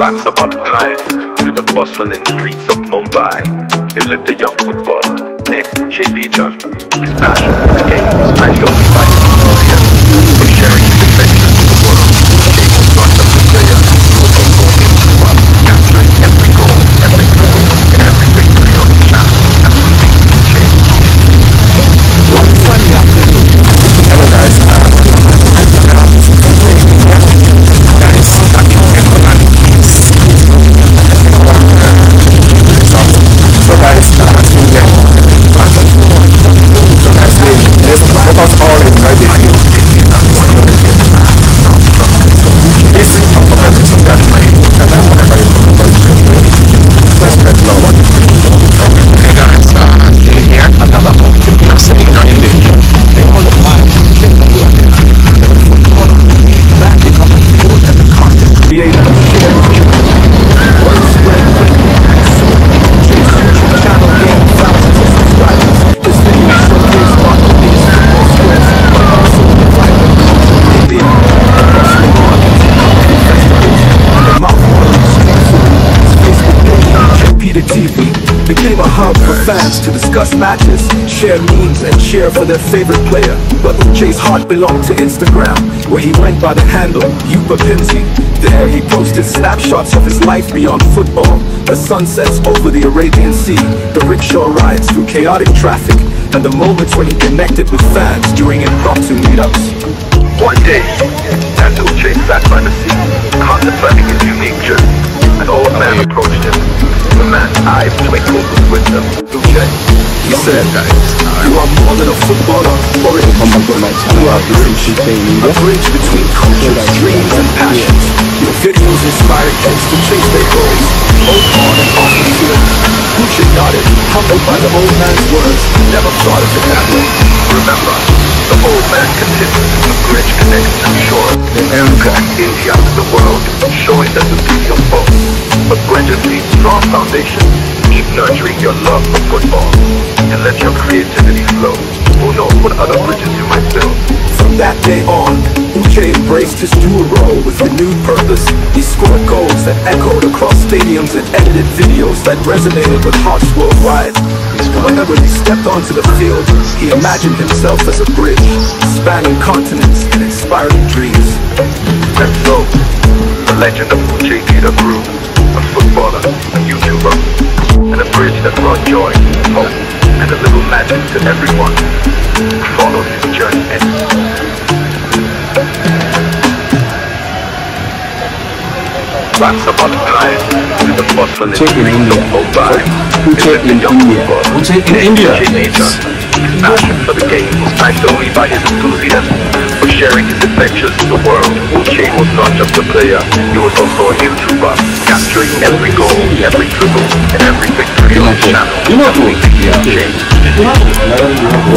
The bottom line. Through the bustling streets of Mumbai, he lived a young footballer named JB John. For the game was matched only discuss matches, share memes, and cheer for their favorite player. But Uche's heart belonged to Instagram, where he went by the handle Yupa Pinzi. There he posted snapshots of his life beyond football, the sunsets over the Arabian Sea, the rickshaw rides through chaotic traffic, and the moments when he connected with fans during impromptu meetups. One day, Daniel Jay sat by the sea, contemplating his unique journey. An old man approached him. The man's eyes twinkled with wisdom. Uche, He said, You are more than a footballer or a YouTuber. You are a bridge. A bridge between cultures, dreams, and passions. Your videos inspire kids to chase their goals, both on and off the field. Uche nodded, humbled by the old man's words. Never thought of it that way. remember, the old man continued. The bridge connects to shore. America and India the world, showing that the beauty of both. Need strong foundation. Keep nurturing your love for football. And let your creativity flow. Who knows what other bridges you might build. From that day on, Uche embraced his dual role with renewed purpose. He scored goals that echoed across stadiums and edited videos that resonated with hearts worldwide. Whenever he stepped onto the field, he imagined himself as a bridge, spanning continents and inspiring dreams. And so, the legend of Uche Peter grew. A YouTuber, and a bridge that brought joy, hope, and a little magic to everyone who followed his journey. The bottom line. With the bustling Check in India. of Mumbai. Who He check in India? check in India? His passion for the game was backed only by his enthusiasm for sharing his adventures with the world. Uche was not just a player, he was also a YouTuber, capturing every goal, every dribble, and every victory on the channel. You know who? Uche.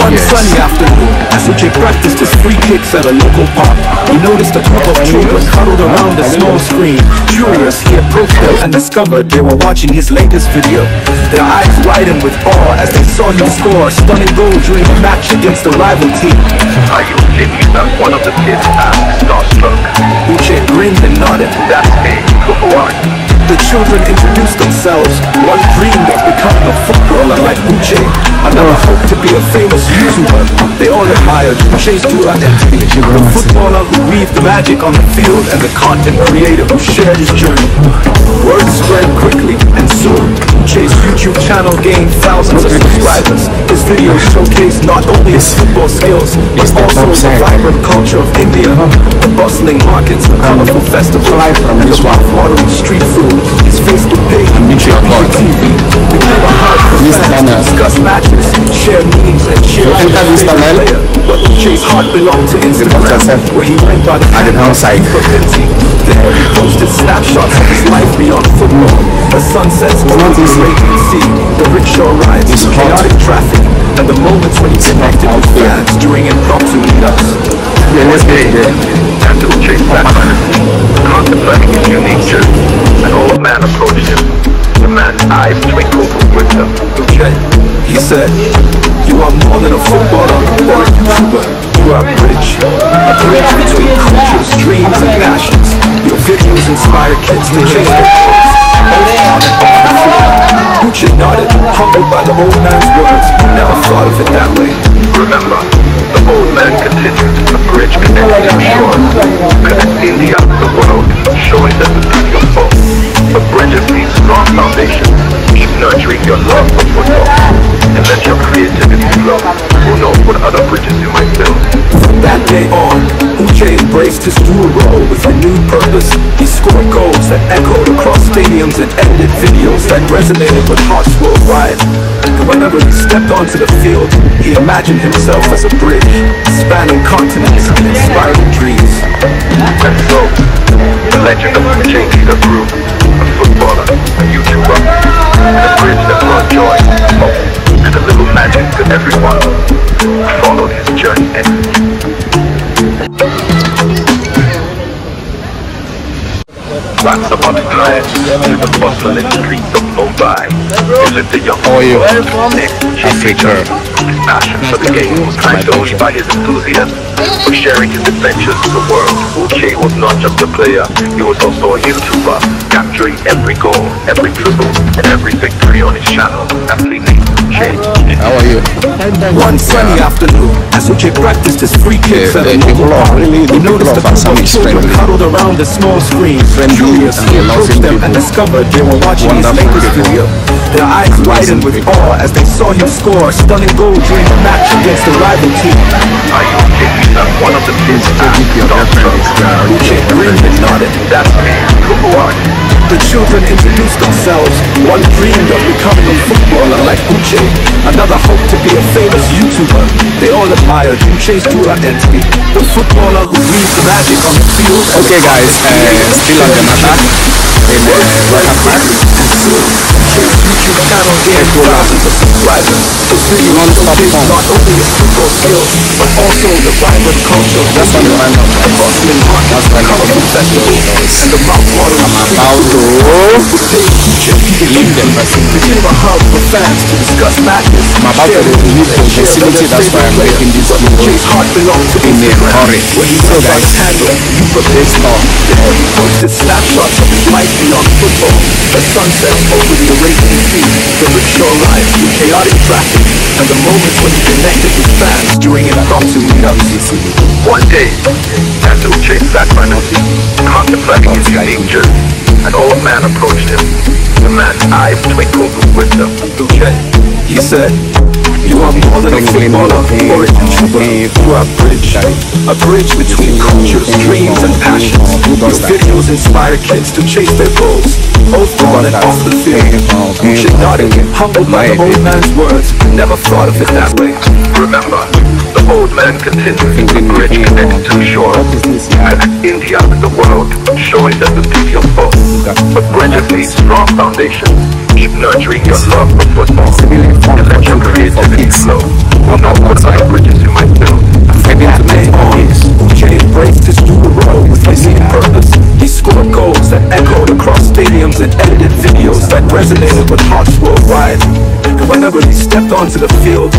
One sunny afternoon, as Uche practiced his free kicks at a local park, he noticed a group of children huddled around a small screen. Curious, he approached them and discovered they were watching his latest video. Their eyes widened with awe as they saw you score a stunning goal during a match against a rival team. Are you kidding that one of the kids asked starstruck? Uche grinned and nodded. That's me, who are you? The children introduced themselves. One dreamed of becoming a footballer like Uche. Another hoped to be a famous YouTuber. They all admired Uche's duality. The footballer who weaved magic on the field and the content creator who shared his journey. Word spread quickly and soon Uche's YouTube channel gained thousands of subscribers. His videos showcased not only his football skills, but also the vibrant culture of India, the bustling markets, the colorful festivals, and the mouth-watering street food. His Facebook page. TV, became a hub for This fans to tunnel. discuss matches, share memes, and cheer You for enter their this favorite tunnel. player. But Uche's heart belonged to Instagram, yourself. where he went by the At the handle downside. Propinzi. There he posted snapshots of his life beyond football, the sunsets over not the easy. Arabian Sea, the rickshaw rides, It's hot. chaotic traffic, inspire kids to chase their the field. Uche nodded, humbled by the old man's words. Never thought of it that way. Remember, the old man continued, a bridge connecting the shores, connect India to the world, showing them the beauty of both. The bridges need strong foundations, keep nurturing your love for football, and let your creativity flow. Who knows what other bridges you might build? From that day on, Uche embraced his dual role with renewed that resonated with hearts worldwide. And whenever he stepped onto the field, he imagined himself as a bridge, spanning continents and inspiring dreams. And so, the legend of Uche Peter grew, a footballer, a YouTuber, and a bridge that brought joy, hope, and a little magic to everyone followed his journey and Rats are multiplying through the bustling streets of Mumbai. He lived a young How are you? Nick Africa. his passion for the game was only by his enthusiasm for sharing his adventures to the world. Uche was not just a player, he was also a YouTuber, capturing every goal, every dribble, and every victory on his channel. Completely changed. How are you? One sunny afternoon, as Uche practiced his free kicks Yeah, at the the people mobile are park, he noticed a people of group Assam of children huddled around the small screen. Friendly Curious, and he approached them and discovered they were watching his Wonderful latest video. Their eyes widened with awe as they saw him score a stunning goal during a match against the rival team. Are you kidding? That's one of the things If your girlfriend is there, Uche grinned and nodded. That's me. Who are you? The children introduced themselves. One dreamed of becoming a footballer like Uche. Another hoped to be a famous YouTuber. They all admired Uche's dual identity. The footballer who breathed magic on the field. Okay, guys, uh, still on the matter uh. Non-stop his football skills, but also the vibrant culture That's what India, I know. the bustling market, That's what I know. colorful festivals, and the a discuss matches. I'm about to leave the facility, that's why I'm making this to in a hurry. So guys, you Let's his life beyond football. The sunset over the Arabian Sea, the rickshaw rides, the chaotic traffic, and the moments when he connected with fans during impromptu meetups. One day, by the sea, contemplating his journey, an old man approached him. The man's eyes twinkled with wisdom. He said, you are more than a footballer or a YouTuber. You are a bridge. A bridge between cultures, dreams, and passions. Your videos inspire kids to chase their goals, both on and off the field. Uche nodded, humbled by the old man's words. Never thought of it that way. Remember, the old man continued, the bridge connected to the shore, connect India with the world, showing them the beauty of both. But bridges need strong foundations. Keep nurturing your love for football, and let your creativity flow. Who knows what other bridges you might build? From that day on, Uche embraced his dual role with unique purpose. He scored goals that echoed across stadiums and edited videos that resonated with hearts worldwide. And whenever he stepped onto the field,